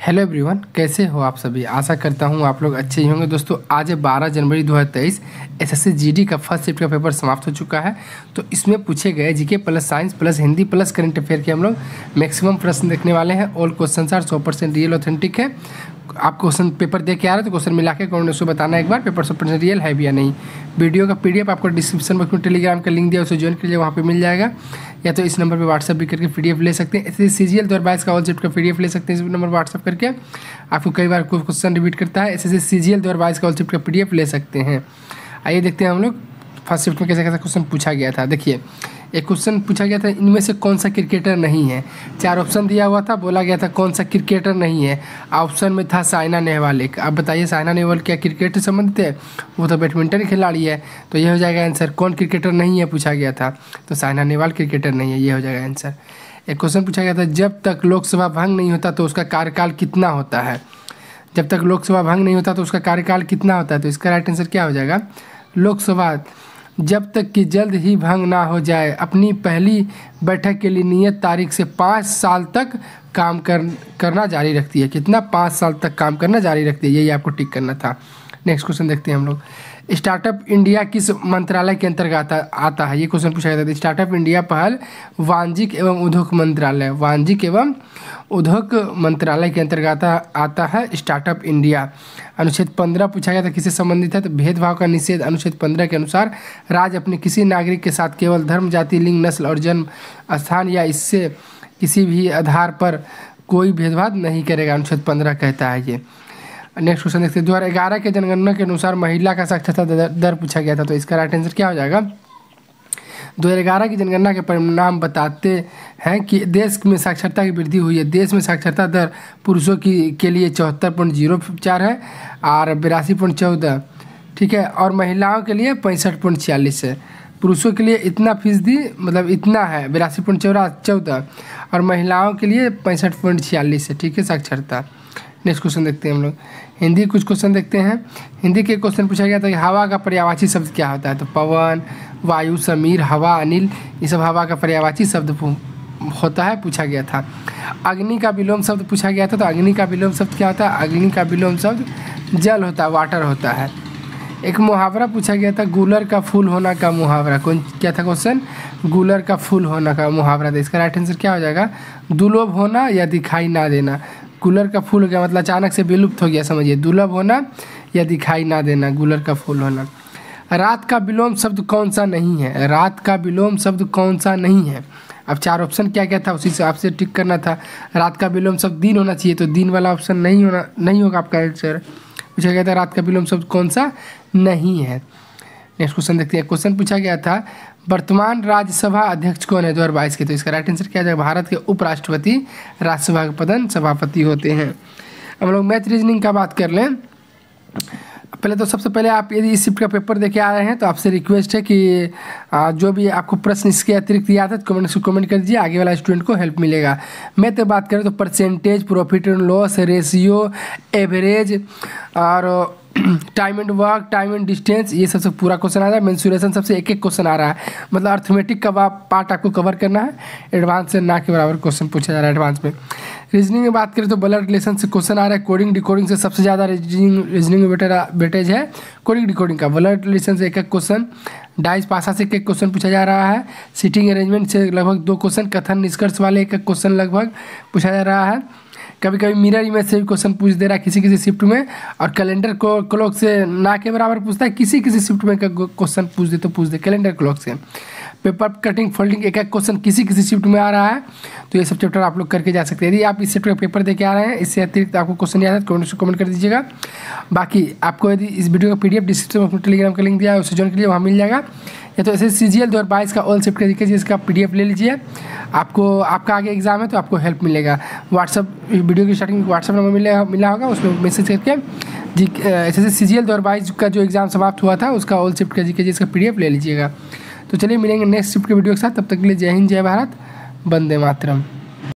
Hello everyone कैसे हो आप सभी? आशा करता हूँ आप लोग अच्छे ही होंगे। दोस्तों, आज है बारह जनवरी 2023 एसएससी जीडी का फ़र्स्ट शिफ्ट का पेपर समाप्त हो चुका है। तो इसमें पूछे गए GK plus science plus Hindi plus current affair के हम लोग मैक्सिमम प्रश्न देखने वाले हैं। ऑल क्वेश्चन आर सौ परसेंट रियल ऑथेंटिक है। आप क्वेश्चन पेपर दे के आ रहे तो क्वेश्चन मिला के कौन उसको बताना एक बार पेपर सौ परसेंट रियल है भी या नहीं। वीडियो का पीडीएफ आपको डिस्क्रिप्शन बॉक्स में टेलीग्राम का लिंक दिया, उसे ज्वाइन कीजिए, वहाँ पे मिल जाएगा। या तो इस नंबर पे व्हाट्सअप भी करके पीडीएफ ले सकते हैं। ऐसे सी जी एल दो बाईस का ऑल शिफ्ट का पीडीएफ ले सकते हैं, इस नंबर व्हाट्सअप करके। आपको कई बार क्वेश्चन रिपीट करता है ऐसे सी जी एल दो बाईस का ऑल शिफ्ट का पीडीएफ ले सकते हैं। आइए देखते हैं हम लोग। फ़र्स्ट शिफ्ट में कैसे कैसा क्वेश्चन पूछा गया था। देखिए, एक क्वेश्चन पूछा गया था, इनमें से कौन सा क्रिकेटर नहीं है? चार ऑप्शन दिया हुआ था, बोला गया था कौन सा क्रिकेटर नहीं है। ऑप्शन में था साइना नेहवाल एक। अब बताइए साइना नेहवाल क्या क्रिकेट से संबंधित है? वो तो बैडमिंटन खिलाड़ी है। तो ये हो जाएगा आंसर कौन क्रिकेटर नहीं है पूछा गया था। तो साइना नेहवाल क्रिकेटर नहीं है ये हो जाएगा आंसर एक क्वेश्चन पूछा गया था, जब तक लोकसभा भंग नहीं होता तो उसका कार्यकाल कितना होता है? जब तक लोकसभा भंग नहीं होता तो उसका कार्यकाल कितना होता है? तो इसका राइट आंसर क्या हो जाएगा? लोकसभा जब तक कि जल्द ही भंग ना हो जाए अपनी पहली बैठक के लिए नियत तारीख से पाँच साल तक काम कर करना जारी रखती है। कितना? पाँच साल तक काम करना जारी रखती है यही आपको टिक करना था। नेक्स्ट क्वेश्चन देखते हैं हम लोग। स्टार्टअप इंडिया किस मंत्रालय के अंतर्गत आता, है? ये क्वेश्चन पूछा जाता था स्टार्टअप इंडिया पहल वाणिज्यिक एवं उद्योग मंत्रालय। वाणिज्यिक एवं उद्योग मंत्रालय के अंतर्गत आता है स्टार्टअप इंडिया। अनुच्छेद पंद्रह पूछा गया था किससे संबंधित है तो भेदभाव का निषेध अनुच्छेद पंद्रह के अनुसार राज्य अपने किसी नागरिक के साथ केवल धर्म, जाति, लिंग, नस्ल और जन्म, स्थान या इससे किसी भी आधार पर कोई भेदभाव नहीं करेगा, अनुच्छेद पंद्रह कहता है ये। नेक्स्ट क्वेश्चन देखते हैं। दो हज़ार ग्यारह के जनगणना के अनुसार महिला का साक्षरता दर पूछा गया था तो इसका राइट आंसर क्या हो जाएगा? दो हज़ार ग्यारह की जनगणना के परिणाम बताते हैं कि देश में साक्षरता की वृद्धि हुई है। देश में साक्षरता दर पुरुषों की, के लिए चौहत्तर पॉइंट ज़ीरो चार है और बिरासी पॉइंट चौदह। ठीक है, और महिलाओं के लिए पैंसठ पॉइंट छियालीस है। पुरुषों के लिए इतना फ़ीसदी मतलब इतना है, बिरासी पॉइंट चौदह। और महिलाओं के लिए पैंसठ पॉइंट छियालीस है। ठीक है, साक्षरता। नेक्स्ट क्वेश्चन देखते हैं हम लोग। हिंदी कुछ क्वेश्चन देखते हैं। हिंदी के क्वेश्चन पूछा गया था कि हवा का पर्यावाची शब्द क्या होता है? तो पवन, वायु, समीर, हवा, अनिल, ये सब हवा का पर्यावाची शब्द होता है, पूछा गया था। अग्नि का विलोम शब्द पूछा गया था तो अग्नि का विलोम शब्द क्या होता है? अग्नि का विलोम शब्द जल होता है वाटर होता है। एक मुहावरा पूछा गया था, गुलर का फूल होना का मुहावरा। कौन क्या था क्वेश्चन गुलर का फूल होना का मुहावरा। था इसका राइट आंसर क्या हो जाएगा? दुलोभ होना या दिखाई ना देना। गुलर का फूल हो गया मतलब अचानक से विलुप्त हो गया, समझिए। दुर्लभ होना या दिखाई ना देना गुलर का फूल होना। रात का विलोम शब्द कौन सा नहीं है? रात का विलोम शब्द कौन सा नहीं है? अब चार ऑप्शन क्या क्या था, उसी से आपसे टिक करना था। रात का विलोम शब्द दिन होना चाहिए तो दिन वाला ऑप्शन नहीं होना, नहीं होगा आपका आंसर। पूछा गया था, रात का विलोम शब्द कौन सा नहीं है? नेक्स्ट क्वेश्चन देखते हैं। क्वेश्चन पूछा गया था, वर्तमान राज्यसभा अध्यक्ष कौन है? दो हज़ार बाईस के तो इसका राइट आंसर क्या जाएगा। भारत के उपराष्ट्रपति, राज्यसभा के पदन सभापति होते हैं। हम लोग मैथ रीजनिंग का बात कर लें। पहले तो सबसे पहले आप यदि इस शिफ्ट का पेपर देखे आ रहे हैं तो आपसे रिक्वेस्ट है कि जो भी आपको प्रश्न इसके अतिरिक्त याद है तो कमेंट से कमेंट कर दीजिए, आगे वाला स्टूडेंट को हेल्प मिलेगा। मैं तो बात करें तो percentage profit and loss ratio average और time and work time and distance ये सबसे पूरा क्वेश्चन आ रहा है। मेंसुरेशन सबसे एक एक क्वेश्चन आ रहा है। मतलब अर्थमेटिक का पार्ट आपको कवर करना है। एडवांस से ना के बराबर क्वेश्चन पूछा जा रहा है एडवांस में। रीजनिंग में बात करें तो ब्लड रिलेशन से क्वेश्चन आ रहा है। कोडिंग डिकोडिंग से सबसे ज़्यादा रीजनिंग रीजनिंग में बेटेज है। कोडिंग डिकोडिंग का। ब्लड रिलेशन से एक एक क्वेश्चन डाइस पासा से एक क्वेश्चन पूछा जा रहा है। सीटिंग अरेंजमेंट से लगभग दो क्वेश्चन कथन निष्कर्ष वाले एक क्वेश्चन लगभग पूछा जा रहा है। कभी कभी मिरर इमेज से भी क्वेश्चन पूछ दे रहा है किसी किसी शिफ्ट में और कैलेंडर को क्लॉक से ना के बराबर पूछता है किसी किसी शिफ्ट में क्वेश्चन पूछ दे तो पूछ दे कैलेंडर क्लॉक से। पेपर कटिंग, फोल्डिंग, एक एक क्वेश्चन किसी किसी शिफ्ट में आ रहा है तो ये सब चैप्टर आप लोग करके जा सकते हैं। यदि आप इस शिफ्ट का पेपर देके आ रहे हैं, इससे अतिरिक्त आपको क्वेश्चन याद है तो कमेंट कमेंट कर दीजिएगा। बाकी आपको यदि इस वीडियो का पीडीएफ डिस्क्रिप्शन में टेलीग्राम का लिंक दिया है, उसे के लिए वहाँ मिल जाएगा। या तो ऐसे सी जी एल दो हज़ार बाईस का ऑल शिफ्ट का देखिए इसका पी डी एफ़ ले लीजिए। आपको, आपका आगे एग्ज़ाम है तो आपको हेल्प मिलेगा। व्हाट्सअप वीडियो की स्टार्टिंग व्हाट्सअप नंबर मिलेगा मिला होगा, उसमें मैसेज करके जी, ऐसे सी जी एल दो हज़ार बाईस का जो एग्ज़ाम समाप्त हुआ था, उसका ऑल शिफ्ट का जी के इसका पी डी एफ़ ले लीजिएगा। तो चलिए मिलेंगे नेक्स्ट शिफ्ट के वीडियो के साथ। तब तक के लिए जय हिंद, जय भारत, वंदे मातरम।